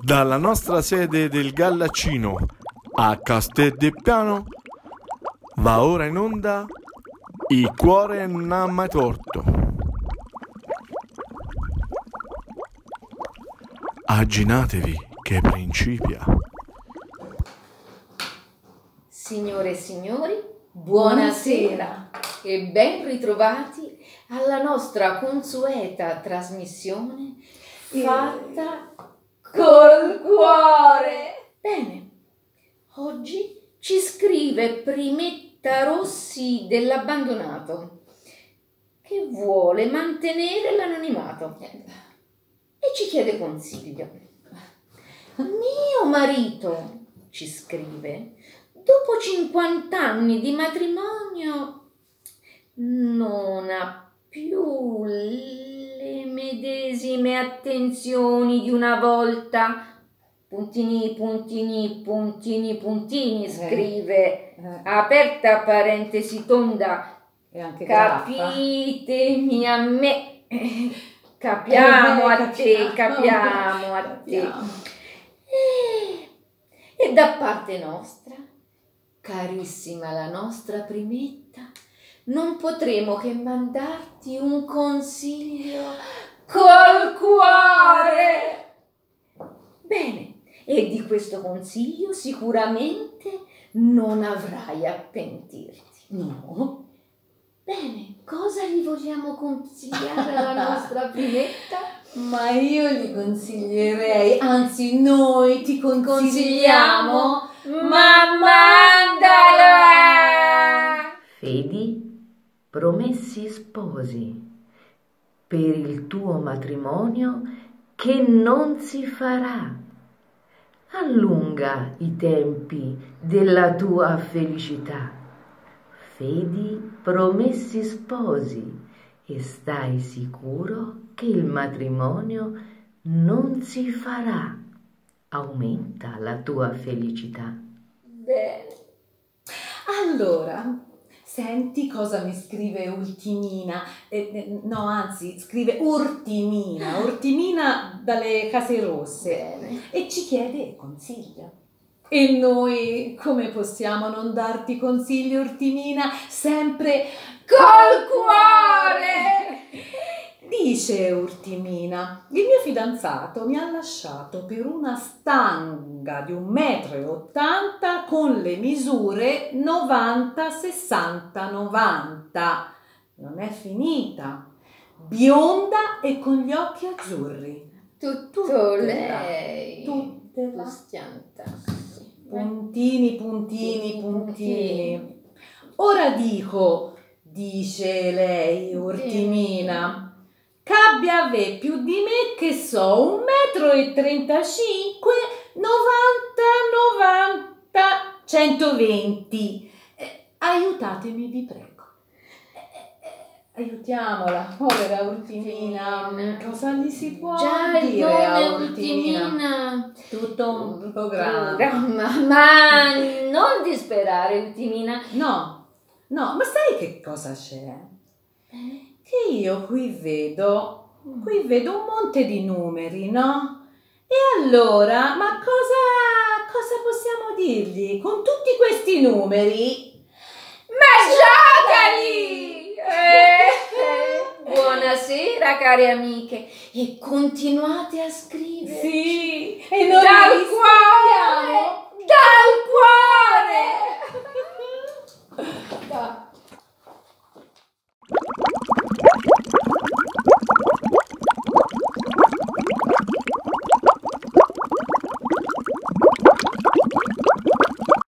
Dalla nostra sede del Gallaccino a Castel de Piano va ora in onda Il cuore non ha mai torto. Agginatevi che principia. Signore e signori, buonasera e ben ritrovati alla nostra consueta trasmissione fatta col cuore. Bene, oggi ci scrive Primetta Rossi dell'abbandonato che vuole mantenere l'anonimato e ci chiede consiglio. Mio marito, ci scrive, dopo 50 anni di matrimonio non ha più medesime attenzioni di una volta. Puntini, puntini, puntini, puntini, scrive, Eh, aperta parentesi tonda, anche graffa. capitemi a me, capiamo Eh, a te, capiamo, a te. E, e da parte nostra, carissima la nostra primetta, non potremo che mandarti un consiglio col cuore. Bene, e di questo consiglio sicuramente non avrai a pentirti. No. Bene, cosa gli vogliamo consigliare alla nostra primetta? Ma io gli consiglierei, anzi noi ti consigliamo, ma mandala! Fedi, promessi sposi per il tuo matrimonio che non si farà. Allunga i tempi della tua felicità. Fedi, promessi sposi e stai sicuro che il matrimonio non si farà. Aumenta la tua felicità. Bene. Allora, senti cosa mi scrive Ultimina. Eh, eh, no, anzi, scrive Urtimina. Urtimina dalle Case Rosse. Bene. E ci chiede consiglio. E noi come possiamo non darti consiglio, Urtimina? Sempre Col cuore! Dice Urtimina, il mio fidanzato mi ha lasciato per una stanga di un metro e ottanta con le misure 90, 60, 90. Non è finita. Bionda e con gli occhi azzurri. Tutto Tutte lei. Tutte là. Schiantassi. Puntini, puntini, puntini. Ora dico, dice lei, Urtimina, Cabbia ave più di me che so, un metro e trentacinque, novanta, novanta, centoventi. Eh, aiutatemi, vi prego. Eh, eh, eh, aiutiamola, povera. Urtimina. Cosa gli si può Già dire a nome Urtimina? Ultimina. Tutto un programma. Programma. Ma non disperare, Ultimina. No, no, ma sai che cosa c'è? che io qui vedo, qui vedo un monte di numeri, no? E allora, ma cosa, cosa possiamo dirgli con tutti questi numeri? Ma giocali! Eh. Buonasera cari amiche e continuate a scrivere. Sì, e non dal cuore!